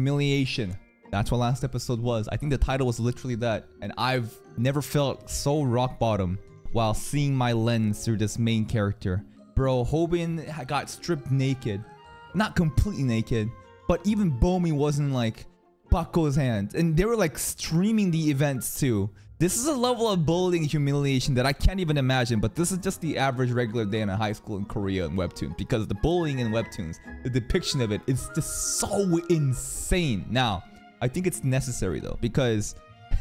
Humiliation. That's what last episode was. I think the title was literally that. And I've never felt so rock bottom while seeing my lens through this main character. Bro, Hobin got stripped naked. Not completely naked, but even Bomi wasn't like Bako's hands. And they were like streaming the events too. This is a level of bullying and humiliation that I can't even imagine, but this is just the average regular day in a high school in Korea in Webtoon because the bullying in Webtoons, the depiction of it is just so insane. Now, I think it's necessary though because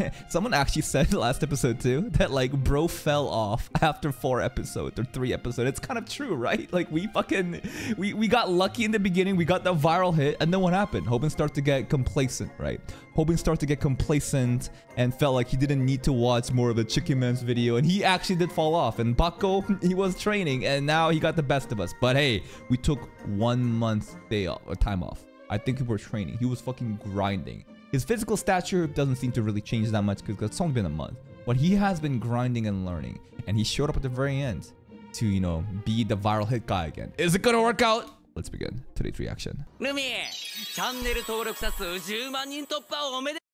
someone actually said last episode too that like bro fell off after four episodes or three episodes. It's kind of true, right? Like we fucking we we got lucky in the beginning, we got the viral hit, and then what happened? Hobin started to get complacent, right? Hobin started to get complacent and felt like he didn't need to watch more of the Chicken Man's video, and he actually did fall off. And Bako, he was training, and now he got the best of us. But hey, we took one month day off or time off. I think we were training. He was fucking grinding. His physical stature doesn't seem to really change that much because it's only been a month. But he has been grinding and learning. And he showed up at the very end to, you know, be the viral hit guy again. Is it gonna work out? Let's begin today's reaction.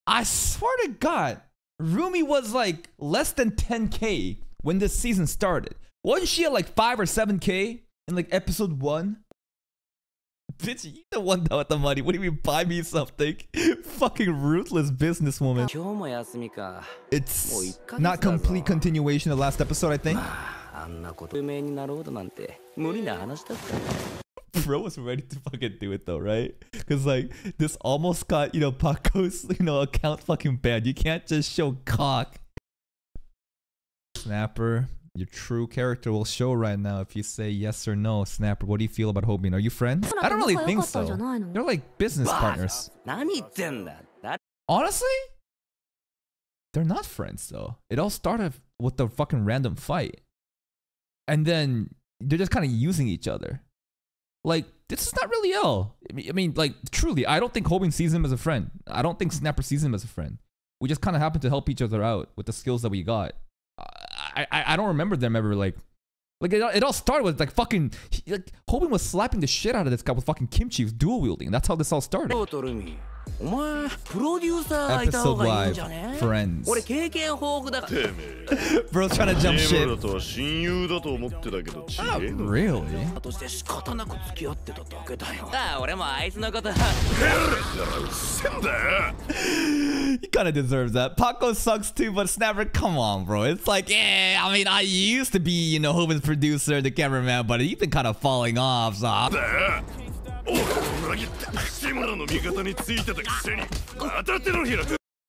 I swear to God, Rumi was like less than 10k when this season started. Wasn't she at like 5 or 7k in like episode 1? Bitch, you the one that with the money. What do you mean buy me something? Fucking ruthless businesswoman. It's not complete continuation of last episode, I think. Bro was ready to fucking do it though, right? Because like this almost got, you know, Paco's, you know, account fucking banned. You can't just show cock. Snapper, your true character will show right now if you say yes or no. Snapper, what do you feel about Hobin? Are you friends? I don't really think so. They're like business partners. Honestly, they're not friends though. It all started with the fucking random fight. And then they're just kind of using each other. Like, this is not really L. I mean, I mean, like, truly, I don't think Hobin sees him as a friend. I don't think Snapper sees him as a friend. We just kind of happen to help each other out with the skills that we got. I, I, don't remember them ever like like it, it all started with like fucking like Hobin was slapping the shit out of this guy with fucking kimchi dual wielding. That's how this all started. Episode live friends. Bro's trying to jump ship. Not really. he kind of deserves that. Paco sucks too, but Snapper, come on, bro. It's like, yeah, I mean, I used to be, you know, Hobin's producer, the cameraman, but he's been kind of falling off, so.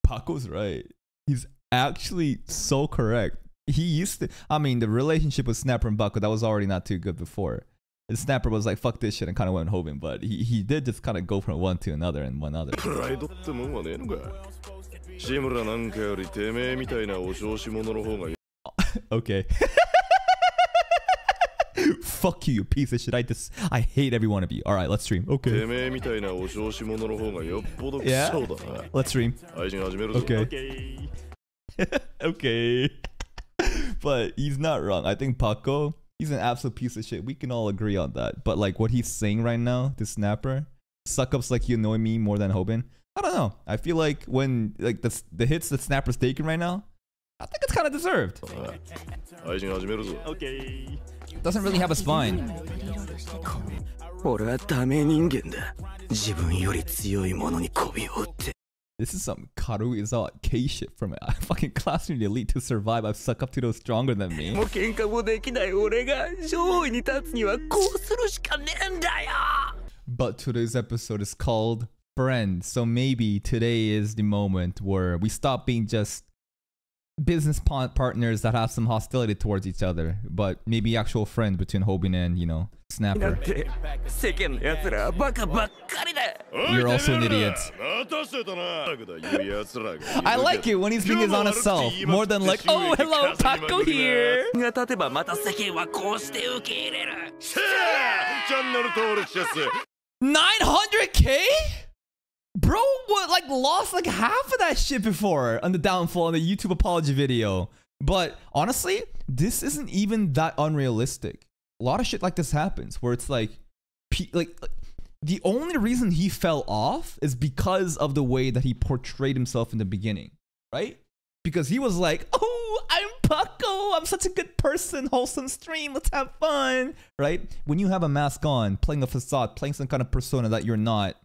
Paco's right. He's actually so correct. He used to, I mean, the relationship with Snapper and Bako, that was already not too good before. And Snapper was like, fuck this shit, and kind of went Hobin, but he, he did just kind of go from one to another and one other. okay. Fuck you, you piece of shit. I just I hate every one of you. Alright, let's stream. Okay. Yeah. Let's stream. Okay. okay. but he's not wrong. I think Paco, he's an absolute piece of shit. We can all agree on that. But like what he's saying right now, the snapper, suck ups like you annoy me more than Hobin. I don't know. I feel like when like the the hits that Snapper's taking right now, I think it's kind of deserved. Okay. Doesn't really have a spine. This is some Karu Izawa K shit from a fucking classroom elite to survive. I've suck up to those stronger than me. But today's episode is called Friend. So maybe today is the moment where we stop being just business partners that have some hostility towards each other, but maybe actual friends between Hobin and, you know, Snapper. You're also an idiot. I like it when he's being his honest self, more than like, oh, hello, Taco here. 900k? Bro, what, like lost like half of that shit before on the downfall on the YouTube apology video. But honestly, this isn't even that unrealistic. A lot of shit like this happens where it's like, like the only reason he fell off is because of the way that he portrayed himself in the beginning, right? Because he was like, "Oh, I'm Paco. I'm such a good person. Wholesome stream. Let's have fun." Right? When you have a mask on, playing a facade, playing some kind of persona that you're not,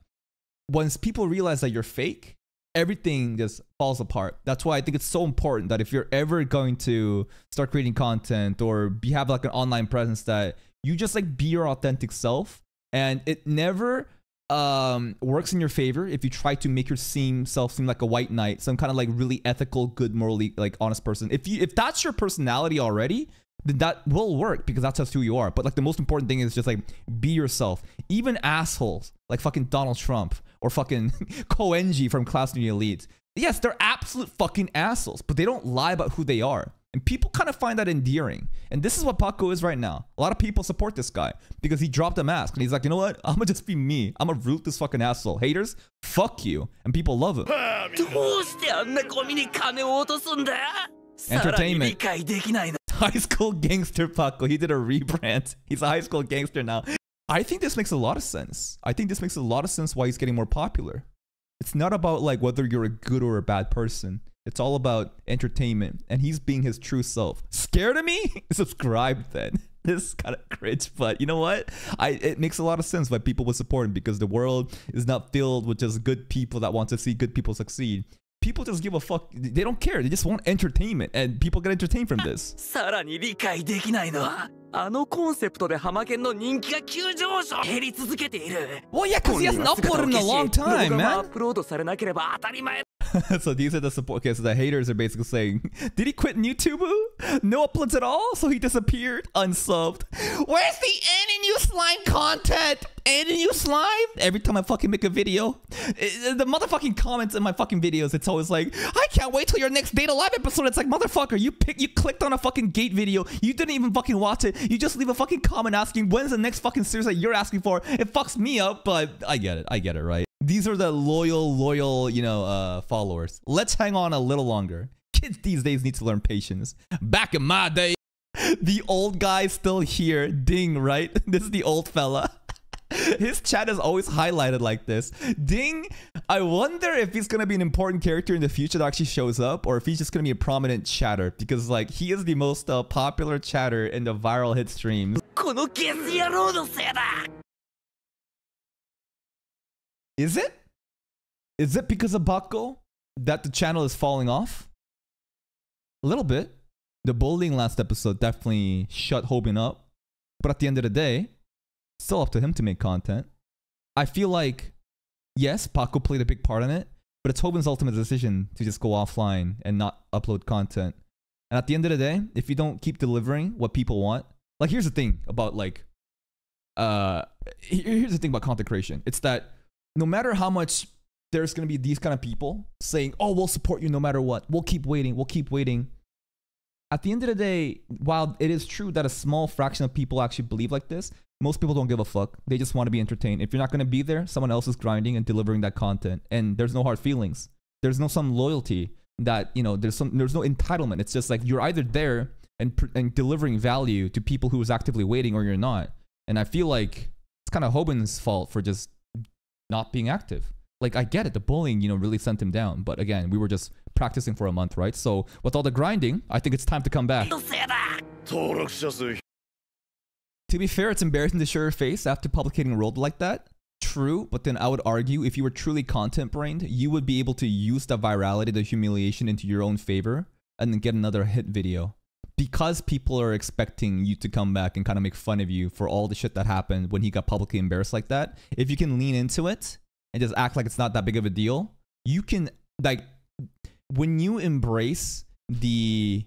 once people realize that you're fake, everything just falls apart. That's why I think it's so important that if you're ever going to start creating content or be have like an online presence that you just like be your authentic self. And it never um works in your favor if you try to make your seem self seem like a white knight some kind of like really ethical good morally like honest person. If you if that's your personality already then that will work because that's just who you are. But like the most important thing is just like be yourself. Even assholes like fucking donald trump or fucking Koenji from Class New Elite. Yes, they're absolute fucking assholes, but they don't lie about who they are. And people kind of find that endearing. And this is what Paco is right now. A lot of people support this guy because he dropped a mask and he's like, you know what? I'm gonna just be me. I'm gonna root this fucking asshole. Haters, fuck you. And people love him. Entertainment. High school gangster Paco. He did a rebrand. He's a high school gangster now. I think this makes a lot of sense. I think this makes a lot of sense why he's getting more popular. It's not about like whether you're a good or a bad person. It's all about entertainment, and he's being his true self. Scared of me? Subscribe then. This is kind of cringe, but you know what? I it makes a lot of sense why people would support him because the world is not filled with just good people that want to see good people succeed People just give a fuck. They don't care. They just want entertainment, and people get entertained from this. さらに理解できないのはあのコンセプトでハマケンの人気が急上昇減り続けている Well, yeah, because he 本人 hasn't は姿を uploaded in a 消し long 動 time, 画もア man. ップロードされなければ当たり前 so these are the support. Okay, so the haters are basically saying, did he quit YouTube? No uploads at all, so he disappeared, unsubbed. Where's the any new slime content? Any new slime? Every time I fucking make a video, it- the motherfucking comments in my fucking videos, it's always like, I can't wait till your next Date A Live episode. It's like, motherfucker, you pick, you clicked on a fucking gate video, you didn't even fucking watch it. You just leave a fucking comment asking, when's the next fucking series that you're asking for? It fucks me up, but I get it. I get it, right? These are the loyal, loyal, you know, uh, followers. Let's hang on a little longer. Kids these days need to learn patience. Back in my day, the old guy still here. Ding, right? This is the old fella. His chat is always highlighted like this. Ding, I wonder if he's going to be an important character in the future that actually shows up or if he's just going to be a prominent chatter because like he is the most uh, popular chatter in the viral hit streams. Is it? Is it because of Bakko that the channel is falling off? A little bit. The bullying last episode definitely shut Hobin up. But at the end of the day, still up to him to make content. I feel like, yes, Paco played a big part in it, but it's Hobin's ultimate decision to just go offline and not upload content. And at the end of the day, if you don't keep delivering what people want, like here's the thing about like, uh, here's the thing about content creation. It's that no matter how much there's going to be these kind of people saying, oh, we'll support you no matter what. We'll keep waiting. We'll keep waiting. At the end of the day, while it is true that a small fraction of people actually believe like this, most people don't give a fuck. They just want to be entertained. If you're not going to be there, someone else is grinding and delivering that content. And there's no hard feelings. There's no some loyalty that, you know, there's some there's no entitlement. It's just like you're either there and and delivering value to people who is actively waiting or you're not. And I feel like it's kind of Hobin's fault for just not being active. Like I get it, the bullying, you know, really sent him down. But again, we were just practicing for a month, right? So with all the grinding, I think it's time to come back. To be fair, it's embarrassing to show your face after publicating a world like that. True, but then I would argue if you were truly content brained, you would be able to use the virality, the humiliation into your own favor and then get another hit video. Because people are expecting you to come back and kind of make fun of you for all the shit that happened when he got publicly embarrassed like that, if you can lean into it and just act like it's not that big of a deal, you can, like, when you embrace the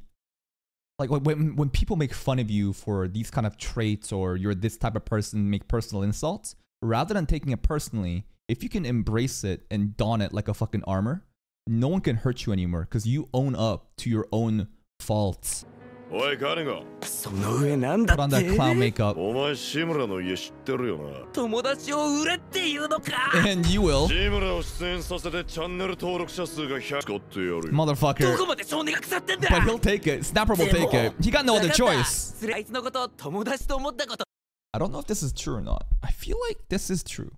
like when- when people make fun of you for these kind of traits or you're this type of person make personal insults rather than taking it personally if you can embrace it and don it like a fucking armor no one can hurt you anymore because you own up to your own faults おい金がその上なんだ put っ on that て clown makeup お前志村の家知ってるよな友達を売れっていうのか and you will 志村を出演させてチャンネル登録者数が100使ってやるよど motherfucker こまで少年が腐ってんだ but he'll take it snapper will でも take it he got no other わかった choice それあいつのことを友達と思ったこと I don't know if this is true or not I feel like this is true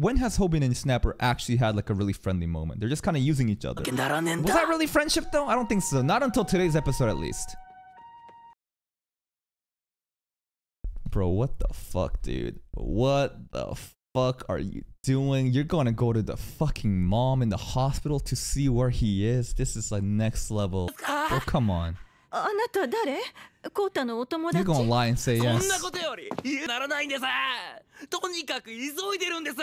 when has Hobin and Snapper actually had like a really friendly moment? They're just kind of using each other. ならねえん Was だ that really friendship though? I don't think so. Not until today's episode at least. Bro, what the fuck, dude? What the fuck are you doing? You're gonna go to the fucking mom in the hospital to see where he is? This is like next level. Bro, come on. あなた誰コウタのお友 You're 達 gonna lie and say そん yes. なことより言うならないんですとにかく急いでるんです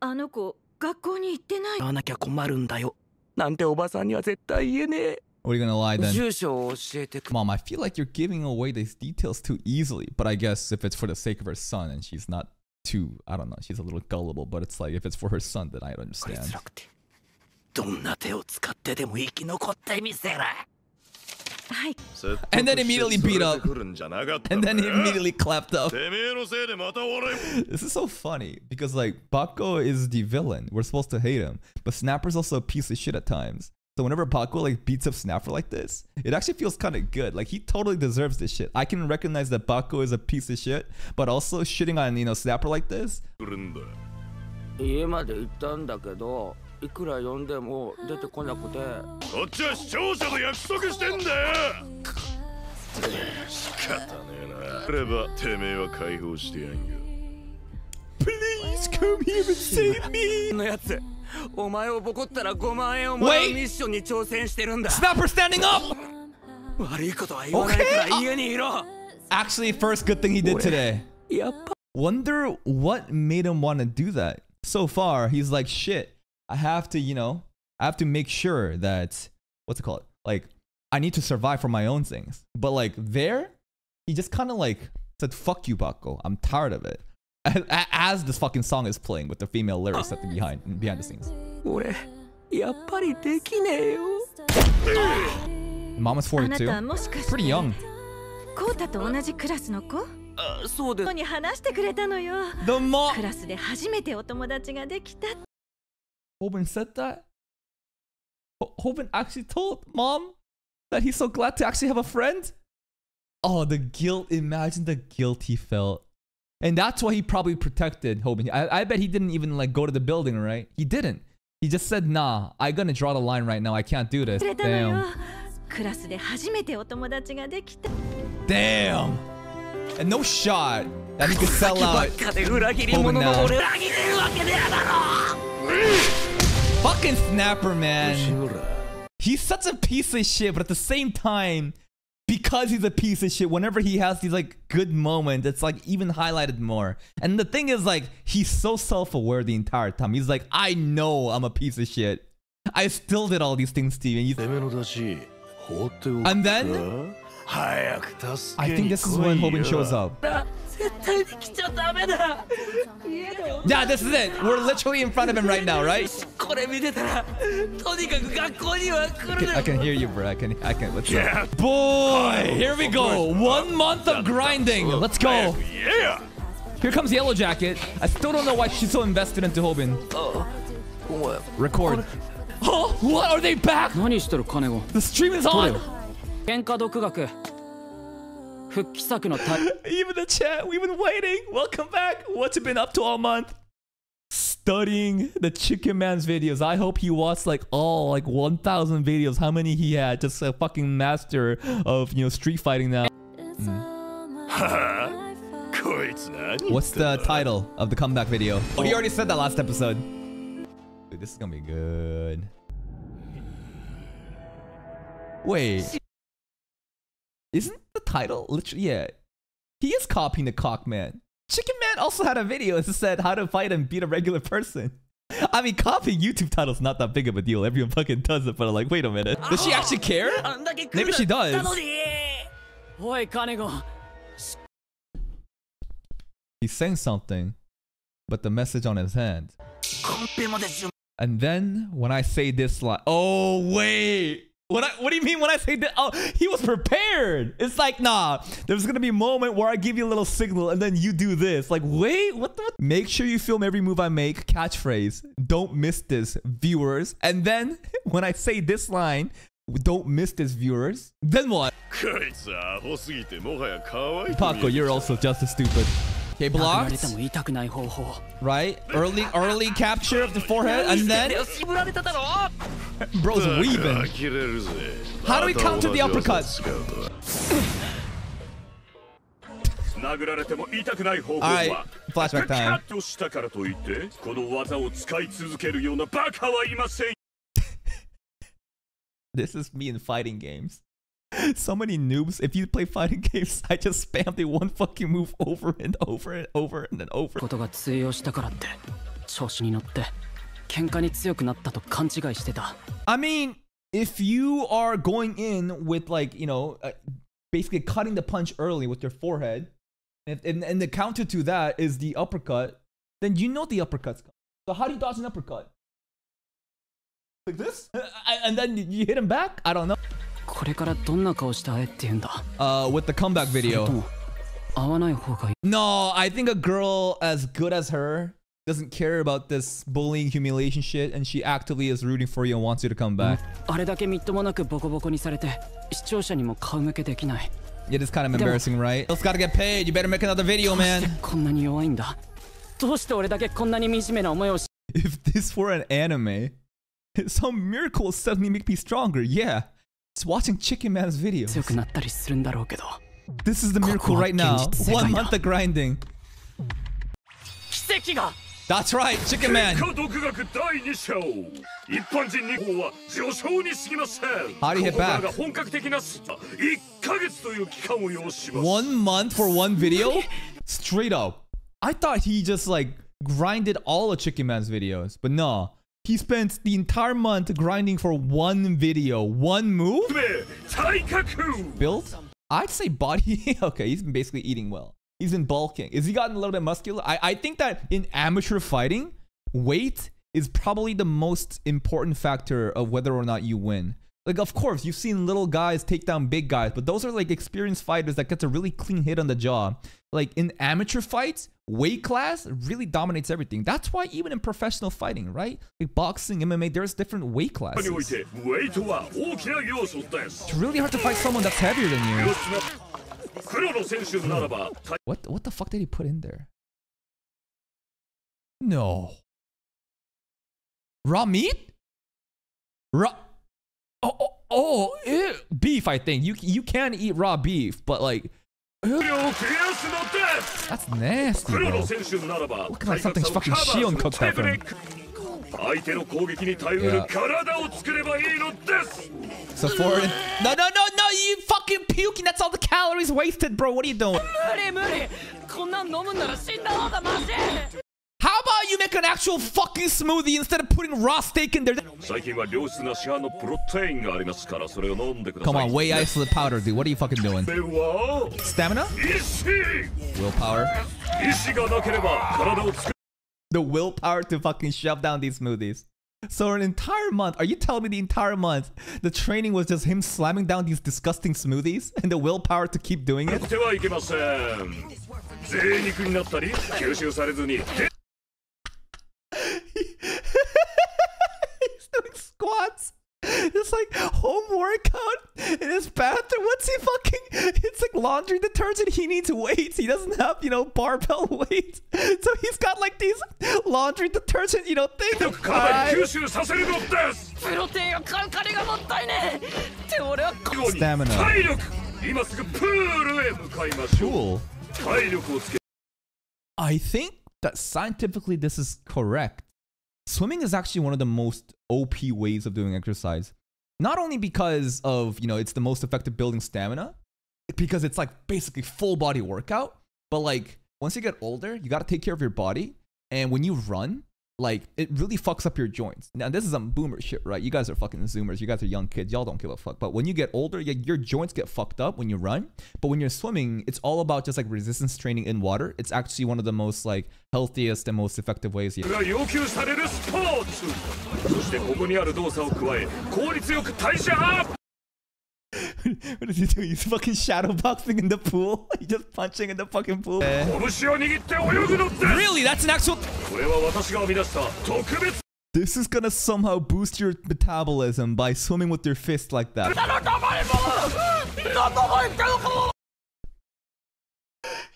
あの子学校に行ってない言わなきゃ困るんだよなんておばさんには絶対言えね What are you gonna lie え then? 住所を教えてく Mom, I feel like you're giving away these details too easily. But I guess if it's for the sake of her son and she's not too, I don't know, she's a little gullible. But it's like if it's for her son, then I こい understand. つらくてどんな手を使ってでも生き残ってみせるはい And then immediately beat up. 来るんじゃなかった And ん then だ he よ immediately clapped up. てめえのせいでまた笑い This is so funny because like Bako is the villain. We're supposed to hate him, but Snapper's also a piece of shit at times. So whenever Bako like beats up Snapper like this, it actually feels kind of good. Like he totally deserves this shit. I can recognize that Bako is a piece of shit, but also shitting on you know Snapper like this. 来るんだ家まで行ったんだけどいくら呼んでも出てこなくてこっちは視聴者と約束してんだよ仕方ねえなあればてめえは解放してやんよ Please come here and save me. このやつ お前をボコったら5万円をもらう Wait ミッションに挑戦してるんだ Snapper standing up. 悪いことは言わないから Okay 家にいろ Actually, first good thing he did today. やっぱ Wonder what made him want to do that. So far, he's like, shit, I have to, you know, I have to make sure that, what's it called? Like, I need to survive for my own things. But like, there, he just kind of like said, fuck you, Bako. I'm tired of it. as this fucking song is playing with the female lyrics at the behind behind the scenes. Mom Mama's 42. Pretty young. コータと同じクラスの子そうです。に話してくれたのよ。The mom. クラスで初めてお友達ができた。Hobin said that? Hobin actually told mom that he's so glad to actually have a friend? Oh, the guilt. Imagine the guilt he felt. And that's why he probably protected Hobin. I, I bet he didn't even like go to the building, right? He didn't. He just said, nah, I'm gonna draw the line right now. I can't do this. Damn. Damn. And no shot that he could sell out Hobin now. Fucking snapper, man. He's such a piece of shit, but at the same time, because he's a piece of shit, whenever he has these like good moments, it's like even highlighted more. And the thing is, like, he's so self aware the entire time. He's like, I know I'm a piece of shit. I still did all these things to you. And, then. I think this is when Hobin shows up. 絶対に来ちゃダメだ Yeah, this is it. We're literally in front of him right now, right? これ見てたらとにかく学校には来る I な can hear you, bro. I can, I can. What's up? Boy, here we go. One month of grinding. Let's go. Yeah! Here comes Yellow Jacket. I still don't know why she's so invested into Hoban. お前 Record. Oh, what? Are they back? 何してる金子 The stream is on. 喧嘩独学復帰作のタイ even the chat, we've been waiting. Welcome back. What's it been up to all month? Studying the Chicken Man's videos. I hope he watched like all like 1,000 videos. How many he had? Just a fucking master of you know street fighting now. Mm. What's the title of the comeback video? Oh, he already said that last episode. Dude, this is gonna be good. Wait. Isn't title? Literally, yeah. He is copying the cock man. Chicken Man also had a video that said how to fight and beat a regular person. I mean, copying YouTube titles not that big of a deal. Everyone fucking does it, but I'm like, wait a minute. Does she actually care? Maybe she does. He's saying something, but the message on his hand. And then when I say this line, oh wait. What, I, what do you mean when I say that? Oh, he was prepared. It's like, nah, there's going to be a moment where I give you a little signal and then you do this. Like, wait, what the? Make sure you film every move I make. Catchphrase. Don't miss this, viewers. And then when I say this line, don't miss this, viewers. Then what? Paco, you're also just as stupid. Okay, blocked. Right? Early early capture of the forehead and then Bro's weaving. How do we counter the uppercuts? Alright, flashback time. this is me in fighting games. So many noobs. If you play fighting games, I just spam the one fucking move over and over and over and then over. ことが通用したからって調子に乗って喧嘩に強くなったと勘違いしてた I mean, if you are going in with like you know, uh, basically cutting the punch early with your forehead, and, and and the counter to that is the uppercut, then you know the uppercut's coming. So how do you dodge an uppercut? Like this, and then you hit him back. I don't know. これからどんな顔して会えって言うんだ Uh, with the comeback それと video. も会わない方がいい No, I think a girl as good as her doesn't care about this bullying, humiliation shit, and she actively is rooting for you and wants you to come back. あれだけみっともなくボコボコにされて視聴者にも顔向けできない It is kind of embarrassing, right? It's gotta get paid. You better make another video, どうして man. こんなに弱いんだどうして俺だけこんなに惨めな思いをし If this were an anime, some miracle would suddenly make me stronger. Yeah. It's watching Chicken Man's videos. This is the miracle right now. One month of grinding. That's right, Chicken Man. How do you hit back? One month for one video? Straight up. I thought he just like grinded all of Chicken Man's videos, but no. He spent the entire month grinding for one video, one move? Built? I'd say body. okay, he's been basically eating well. He's been bulking. Is he gotten a little bit muscular? I, I think that in amateur fighting, weight is probably the most important factor of whether or not you win. Like, of course, you've seen little guys take down big guys, but those are like experienced fighters that gets a really clean hit on the jaw. Like in amateur fights, weight class really dominates everything. That's why even in professional fighting, right? Like boxing, MMA, there's different weight classes. It's really hard to fight someone that's heavier than you. What, what the fuck did he put in there? No. Raw meat? Raw Oh, oh, oh ew. beef, I think. You you can eat raw beef, but like 量を増やすのです that's nasty, 黒 bro. の選手ならば Look like something's fucking Shion cooked that for him. 相手の攻撃に耐えうる Yeah. 体を作ればいいのです So for it, no, no, no, no, you fucking puking. That's all the calories wasted, bro. What are you doing? 無理無理こんなん飲むんなら死んだ方がマシ how about you make an actual fucking smoothie instead of putting raw steak in there? Come on, whey isolate powder, dude. What are you fucking doing? Stamina? Willpower? The willpower to fucking shove down these smoothies. So an entire month, are you telling me the entire month, the training was just him slamming down these disgusting smoothies and the willpower to keep doing it? home workout in his bathroom. What's he fucking? It's like laundry detergent. He needs weights. He doesn't have you know barbell weights, so he's got like these laundry detergent you know things. Stamina. I think that scientifically this is correct. Swimming is actually one of the most OP ways of doing exercise. Not only because of, you know, it's the most effective building stamina, because it's like basically full body workout, but like once you get older, you got to take care of your body. And when you run, like it really fucks up your joints. Now this is some boomer shit, right? You guys are fucking zoomers. You guys are young kids. Y'all don't give a fuck. But when you get older, yeah, your joints get fucked up when you run. But when you're swimming, it's all about just like resistance training in water. It's actually one of the most like healthiest and most effective ways. が要求されるスポーツそしてここにある動作を加え効率よく代謝アップ what does he do? He's fucking shadowboxing in the pool. He's just punching in the fucking pool. Really? That's an actual... This is gonna somehow boost your metabolism by swimming with your fist like that.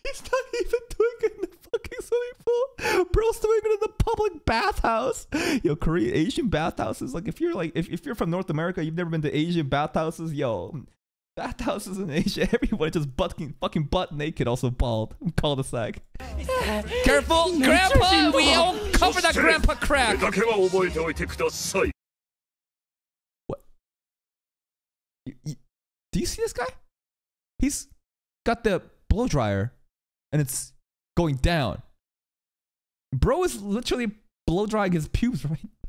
He's not even doing it in the fucking swimming pool. Bro's doing it in the public bathhouse. Yo, Korean Asian bathhouses. Like if you're like if, if you're from North America, you've never been to Asian bathhouses, yo bathhouses in Asia. Everyone just butt, fucking butt naked, also bald. Call the sack. Careful, Grandpa! We all cover that Grandpa crack! What? You, you, do you see this guy? He's got the blow dryer and it's going down. Bro is literally blow drying his pubes right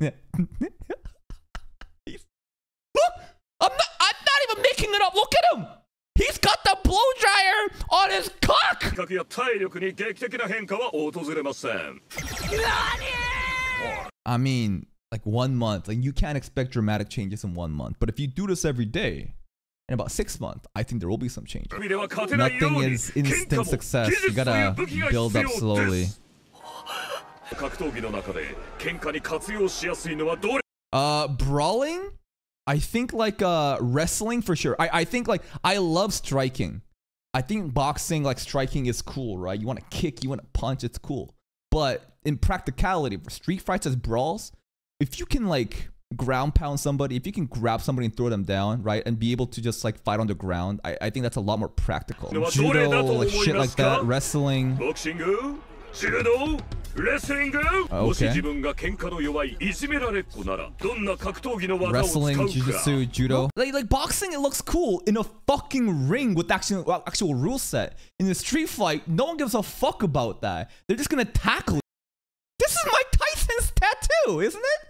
I'm not, I'm not even making it up. Look blow dryer on his cock. 体格や体力に劇的な変化は訪れません I mean, like one month. Like you can't expect dramatic changes in one month. But if you do this every day, in about six months, I think there will be some changes. 海では勝てないよう Nothing に is 喧嘩 instant も success. 技 You 術という gotta 武器が build 必 up 要 slowly. です格闘技の中で喧嘩に活用しやすいのはどれ Uh, brawling? I think like uh wrestling for sure. I I think like I love striking. I think boxing like striking is cool, right? You want to kick, you want to punch, it's cool. But in practicality, for street fights as brawls, if you can like ground pound somebody, if you can grab somebody and throw them down, right, and be able to just like fight on the ground, I, I think that's a lot more practical. Judo, like shit like that, wrestling. ボクシング柔道レスリングあもし OK 自分が喧嘩の弱いいじめられっ子ならどんな格闘技の技を使 wrestling, うか jujitsu, judo. Like like boxing, it looks cool in a fucking ring with actual well, actual rule set. In a street fight, no one gives a fuck about that. They're just gonna tackle. it. This is Mike Tyson's tattoo, isn't it?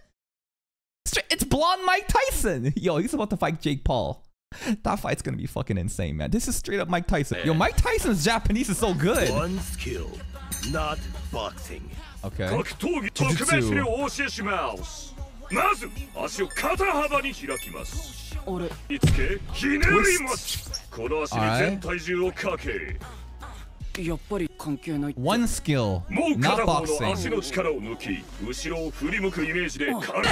Stra- It's blonde Mike Tyson. Yo, he's about to fight Jake Paul. That fight's gonna be fucking insane, man. This is straight up Mike Tyson. Yo, Mike Tyson's Japanese is so good. One skill, not boxing. Okay. 格闘技特別にお教えしますまず足を肩幅に開きます俺につけひねりますこの足に全体重をかけやっぱり関係ないって One skill, もう not 片方の足 boxing. の力を抜き後ろを振り向くイメージで軽く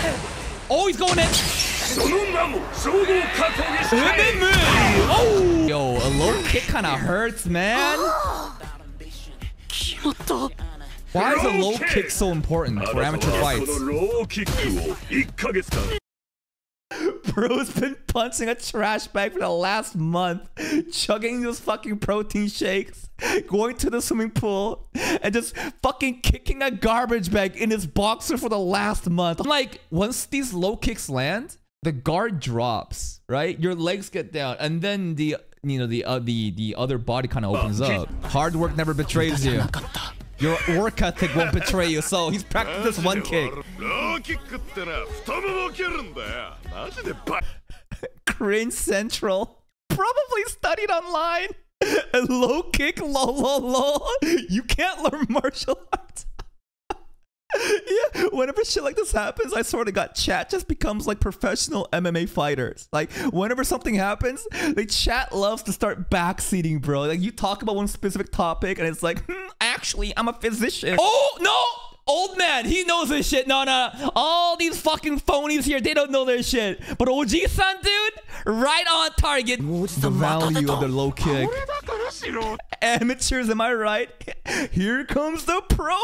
Oh, he's going in. その名も総合格闘技スタイル Oh! Yo, a low kick kind of hurts, man. Why is a low kick so important for amateur fights? Bro's been punching a trash bag for the last month, chugging those fucking protein shakes, going to the swimming pool, and just fucking kicking a garbage bag in his boxer for the last month. I'm like, once these low kicks land, the guard drops, right? Your legs get down, and then the you know the uh, the the other body kind of oh, opens up. Hard work never betrays you. Your work ethic won't betray you, so he's practiced one kick. Cringe Central. Probably studied online. low kick, low, low, low. You can't learn martial arts. yeah, whenever shit like this happens, I sort of got chat just becomes like professional MMA fighters. Like, whenever something happens, the chat loves to start backseating, bro. Like, you talk about one specific topic, and it's like, hmm, actually, I'm a physician. Oh, no! Old man, he knows this shit. No, no. All these fucking phonies here, they don't know their shit. But OG-san, dude, right on target. The value of the low kick. Amateurs, am I right? Here comes the pro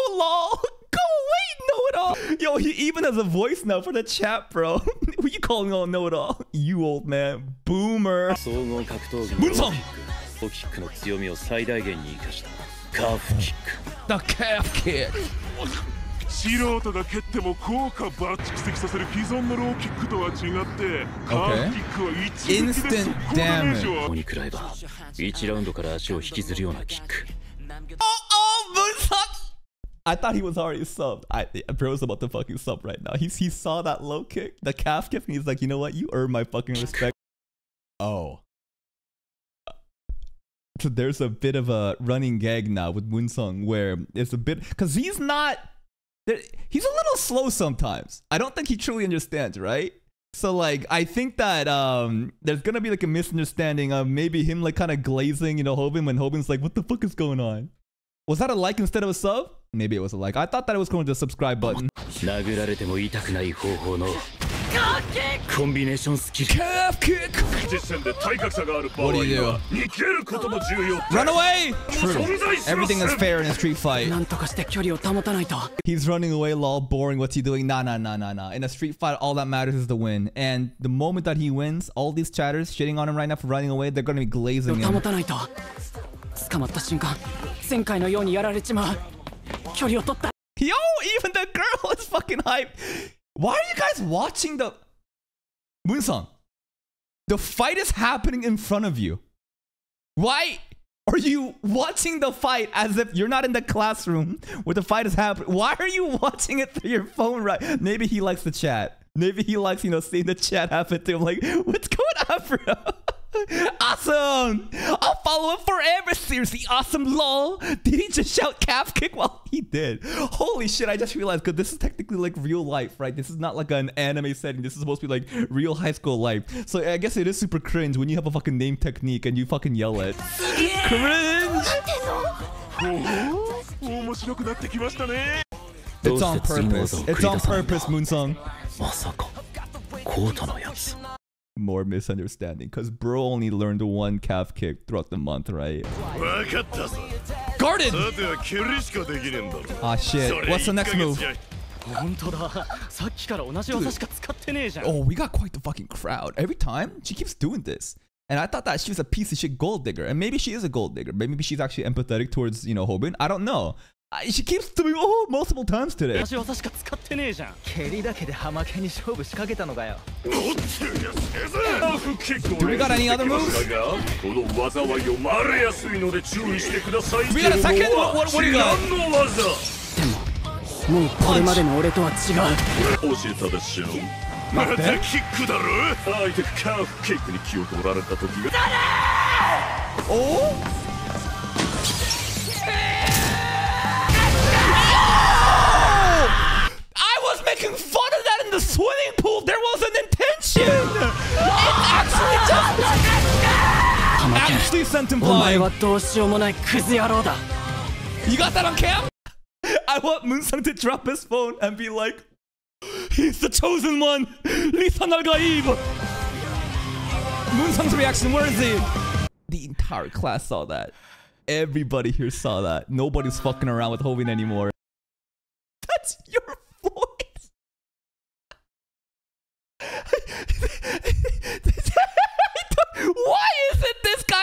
it all. Yo, he even has a voice now for the chat, bro. Who you calling all know it all? You old man. Boomer. 総合格闘技のムンソンローキックの強みを最大限に生かしたカーフキック The calf kick. 素人が蹴っても効果バッチ蓄積させる既存のローキックとは違ってカーフキックは一撃で速攻ダメージをここに食らえば1ラウンドから足を引きずるようなキック Oh, oh, Moonsock. I thought he was already subbed. I bro's about to fucking sub right now. He's he saw that low kick, the calf kick, and he's like, you know what? You earn my fucking respect. Oh. So there's a bit of a running gag now with Moonsung where it's a bit because he's not he's a little slow sometimes. I don't think he truly understands, right? So like I think that um there's gonna be like a misunderstanding of maybe him like kind of glazing, you know, Hobin when Hobin's like, what the fuck is going on? Was that a like instead of a sub? Maybe it was a like. I thought that it was going to the subscribe button. 殴られても痛くない方法の コンビネーションスキル Calf kick! 実戦で体格差がある場合 What do you は逃げることも重要 Run away! 存在しま Everything せ is ん fair in a street fight. なんとかして距離を保たないと He's running away, lol, boring. What's he doing? Nah, nah, nah, nah, nah. In a street fight, all that matters is the win. And the moment that he wins, all these chatters shitting on him right now for running away, they're gonna be glazing 保 him. たないと捕まった瞬間前回のようにやられちまう Yo, even the girl is fucking hype. Why are you guys watching the... Moonsung, the fight is happening in front of you. Why are you watching the fight as if you're not in the classroom where the fight is happening? Why are you watching it through your phone right? Maybe he likes the chat. Maybe he likes, you know, seeing the chat happen to him. Like, what's going on, bro? awesome! I'll follow him forever. Seriously, awesome. Lol. Did he just shout calf kick? Well, he did. Holy shit! I just realized because this is technically like real life, right? This is not like an anime setting. This is supposed to be like real high school life. So I guess it is super cringe when you have a fucking name technique and you fucking yell it. cringe. It's on purpose. It's on purpose, Moonsung more misunderstanding because bro only learned one calf kick throughout the month, right? Garden! Ah shit, what's the next move? Dude. Oh, we got quite the fucking crowd. Every time, she keeps doing this. And I thought that she was a piece of shit gold digger. And maybe she is a gold digger. Maybe she's actually empathetic towards, you know, Hobin. I don't know. I, she keeps doing oh multiple times today. 同じ技しか使ってねえじゃん。蹴りだけでハマケに勝負仕掛けたのかよ。Do we got any other 練習してきましたがこの災いをまれやすいので注意してください。We got a second? What- what- what do you got? の技。もうこれまでの俺とは違う。教えたでしょ。またキックだろ。相手カーフキックに気を取られた時が。Oh? I Please send him flying. You got that on cam? I want Moonsung to drop his phone and be like, He's the chosen one! Lisan al-Gaib! Moonsung's reaction, where is he? The entire class saw that. Everybody here saw that. Nobody's fucking around with Hobin anymore. That's your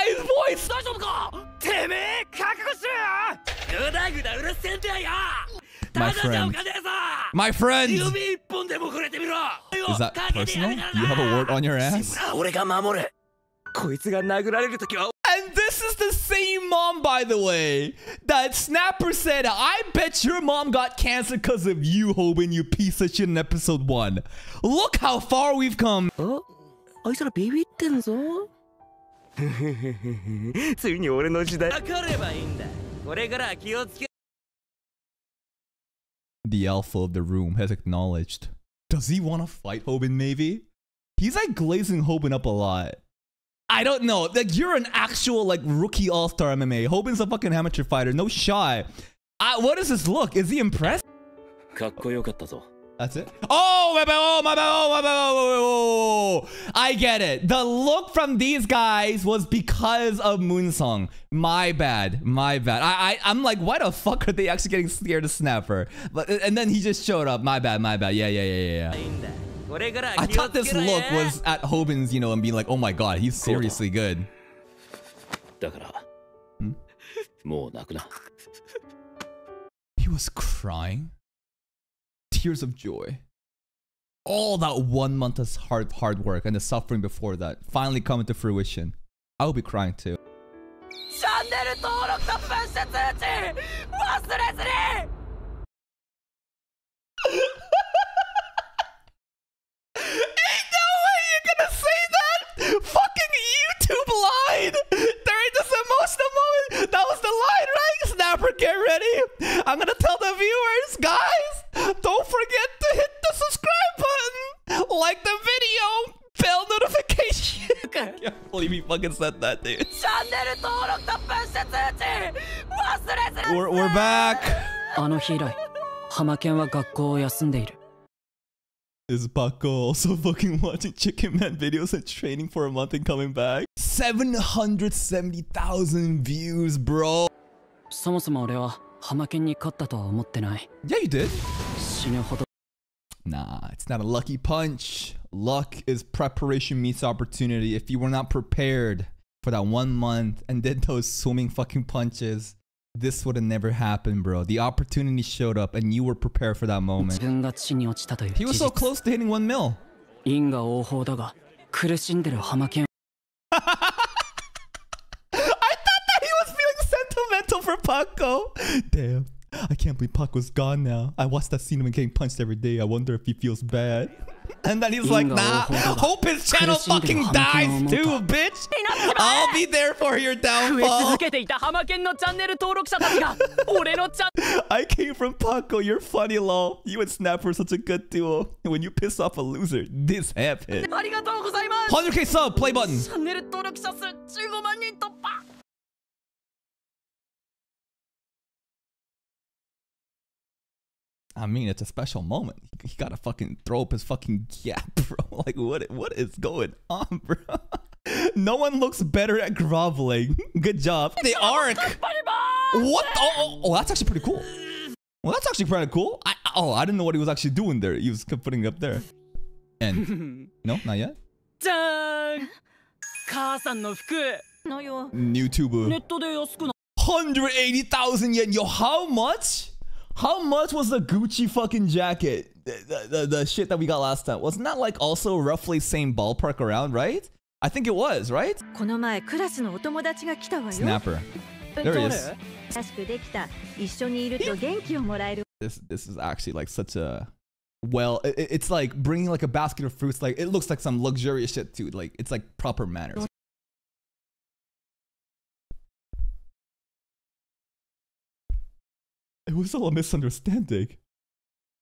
イズボーイスタジオかてめえ覚悟しろよぐだぐだうるせえんだよただじゃおかねえぞ My friend! Is that personal? You have a wart on your ass? 俺が守るこいつが殴られるときは And this is the same mom, by the way, that Snapper said, I bet your mom got cancer because of you, Hobin, you piece of shit in episode 1. Look how far we've come. Oh, I saw a baby. ついに俺の時代かかればいいんだこれから気をつけ The alpha of the room has acknowledged. Does he want to fight Hobin maybe? He's like glazing Hobin up a lot. I don't know. Like you're an actual like rookie all-star MMA. Hobin's a fucking amateur fighter. No shy. I, uh, what does this look? Is he impressed? That's it. Oh, my bad. Oh, my bad. Oh, my bad. Oh, I get it. The look from these guys was because of Moonsung. My bad. My bad. I, I, I'm like, why the fuck are they actually getting scared of Snapper? But And then he just showed up. My bad. My bad. Yeah, yeah, yeah, yeah. yeah. I thought this look was at Hobin's, you know, and being like, oh my god, he's seriously good. Hmm? He was crying? Tears of joy. All that one month of hard hard work and the suffering before that finally coming to fruition. I will be crying too. チャンネル登録とプッシュ通知忘れずに Ain't no way you're gonna say that! Fucking YouTube line! During this emotional moment, that was the line, right? Snapper, get ready! I'm gonna tell the viewers, guys, don't forget to hit the subscribe button! Like the video! Bell notification! I can't believe he fucking said that, dude. チャンネル登録とプッシュ通知忘れずに We're, we're back! あの日以来ハマケンは学校を休んでいる Is Paco also fucking watching Chicken Man videos and training for a month and coming back? 770,000 views, bro. そもそも俺はハマケンに勝ったとは思ってない Yeah, you did. Nah, it's not a lucky punch. Luck is preparation meets opportunity. If you were not prepared for that one month and did those swimming fucking punches, this would have never happened, bro. The opportunity showed up and you were prepared for that moment. He was so close to hitting one mil. I thought that he was feeling sentimental for Paco. Damn. I can't believe Puck was gone now. I watched that scene of him getting punched every day. I wonder if he feels bad. And then he's like, nah, hope his channel fucking dies too, bitch. I'll be there for your downfall. I came from Paco. You're funny, lol. You and Snap were such a good duo. And when you piss off a loser, this happened. 100k sub, play button. I mean, it's a special moment. He gotta fucking throw up his fucking gap, bro. Like, what? What is going on, bro? no one looks better at groveling. Good job. The arc. What? Oh, oh, oh, that's actually pretty cool. Well, that's actually pretty cool. I, oh, I didn't know what he was actually doing there. He was putting it up there. And no, not yet. New 180,000 yen. Yo, how much? How much was the Gucci fucking jacket? The, the, the shit that we got last time. Wasn't that like also roughly same ballpark around, right? I think it was, right? Snapper. There he is. This, this is actually like such a well it, it's like bringing like a basket of fruits like it looks like some luxurious shit too like it's like proper manners It was all a misunderstanding.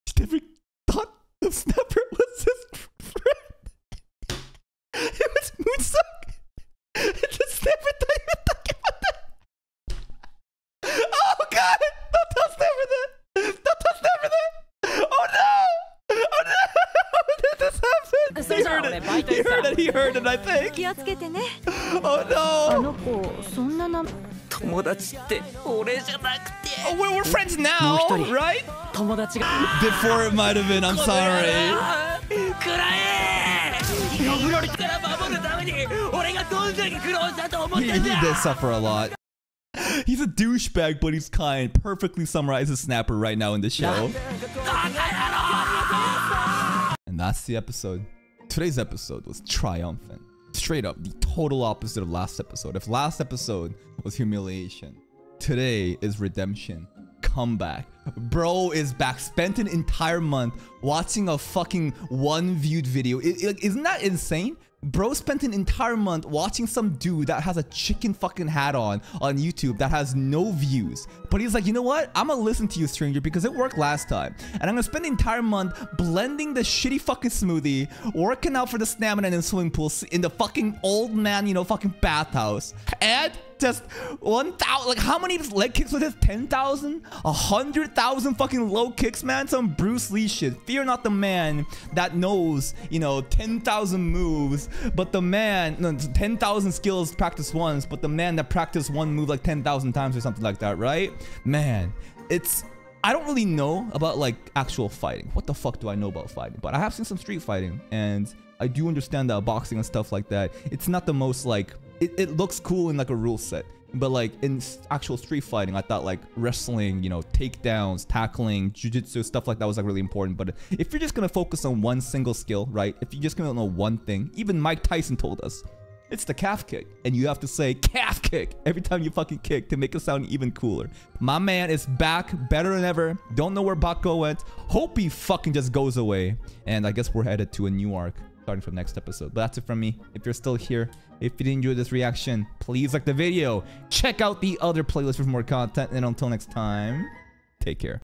He never thought the snapper was his friend. it was Moonsung. It just never thought you talking. Oh god! Don't tell Snapper that! Don't tell Snapper that! Oh no! Oh no! Did this happen? He heard it! He heard it! He heard it, I think! Oh no! の子そんな名前友達って俺じゃなくて Oh, we're, we're friends now, Mochtari. right? 友達が Before it might have been. I'm sorry. くらえヨグロリから守るために俺がどんだけ苦労したと思っ He, て he んだ did suffer a lot. He's a douchebag, but he's kind. Perfectly summarizes Snapper right now in the show. And that's the episode. Today's episode was triumphant. Straight up, the total opposite of last episode. If last episode was humiliation, today is redemption. Comeback. Bro is back. Spent an entire month watching a fucking one viewed video. I- I- isn't that insane? Bro spent an entire month watching some dude that has a chicken fucking hat on on YouTube that has no views. But he's like, you know what? I'm gonna listen to you, stranger, because it worked last time. And I'm gonna spend the entire month blending the shitty fucking smoothie, working out for the stamina in the swimming pool in the fucking old man, you know, fucking bathhouse. And just 1,000, like how many leg kicks was this? 10,000? 100,000 fucking low kicks, man? Some Bruce Lee shit. Fear not the man that knows, you know, 10,000 moves, but the man, no, 10,000 skills practice once, but the man that practiced one move like 10,000 times or something like that, right? Man, it's. I don't really know about like actual fighting. What the fuck do I know about fighting? But I have seen some street fighting and I do understand that boxing and stuff like that. It's not the most like it, it looks cool in like a rule set. But like in actual street fighting, I thought like wrestling, you know, takedowns, tackling, jujitsu, stuff like that was like really important. But if you're just gonna focus on one single skill, right? If you're just gonna know one thing, even Mike Tyson told us, it's the calf kick. And you have to say calf kick every time you fucking kick to make it sound even cooler. My man is back, better than ever. Don't know where Baco went. Hope he fucking just goes away. And I guess we're headed to a new arc starting from next episode. But that's it from me. If you're still here, if you did enjoy this reaction, please like the video. Check out the other playlist for more content. And until next time, take care.